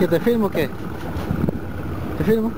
¿Que te filmo o qué? ¿Te filmo?